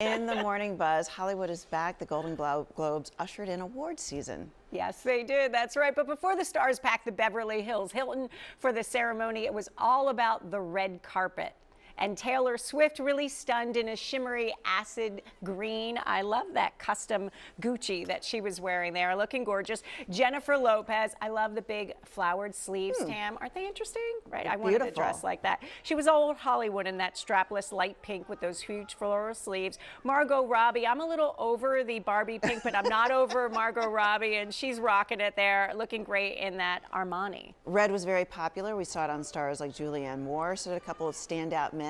In the morning buzz, Hollywood is back. The Golden Glo- Globes ushered in award season. Yes, they did. That's right. But before the stars packed the Beverly Hills Hilton for the ceremony, it was all about the red carpet. And Taylor Swift really stunned in a shimmery acid green. I love that custom Gucci that she was wearing there, looking gorgeous. Jennifer Lopez, I love the big flowered sleeves, hmm. Tam. Aren't they interesting? Right, I wanted to Beautiful. dress like that. She was old Hollywood in that strapless light pink with those huge floral sleeves. Margot Robbie, I'm a little over the Barbie pink, but I'm not over Margot Robbie, and she's rocking it there, looking great in that Armani. Red was very popular. We saw it on stars like Julianne Moore. So did a couple of standout men,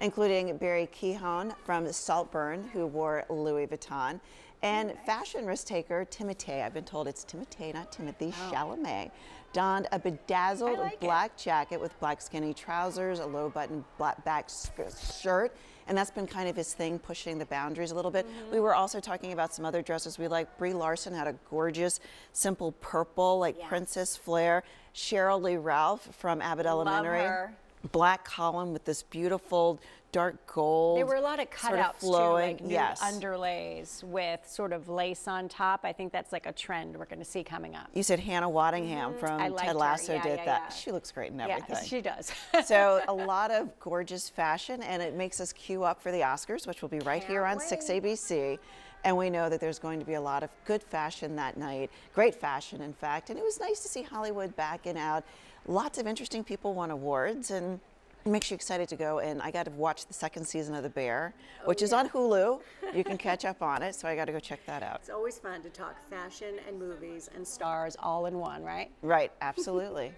including Barry Keoghan from Saltburn, who wore Louis Vuitton, and fashion risk taker Timothée. I've been told it's Timothée, not Timothy Chalamet. Donned a bedazzled Oh. Like it. black jacket with black skinny trousers, a low button black back shirt, and that's been kind of his thing, pushing the boundaries a little bit. Mm-hmm. We were also talking about some other dresses we like. Brie Larson had a gorgeous, simple purple, like Yes. princess flare. Sheryl Lee Ralph from Abbott Elementary. her. Black column with this beautiful dark gold. There were a lot of sort cutouts flowing. too, like yes. underlays with sort of lace on top. I think that's like a trend we're going to see coming up. you said Hannah Waddingham from Mm-hmm. I liked Ted. Lasso Yeah, did yeah, that. yeah. She looks great in Yeah, everything. she does. so a lot of gorgeous fashion, and it makes us queue up for the Oscars, which will be right here on Can't 6 ABC. And we know that there's going to be a lot of good fashion that night, great fashion, in fact. And it was nice to see Hollywood back backing out. Lots of interesting people won awards, and it makes you excited to go. And I got to watch the second season of The Bear, oh, which is on Hulu. You can catch up on it, so I got to go check that out. It's always fun to talk fashion and movies and stars all in one, right? Right, absolutely.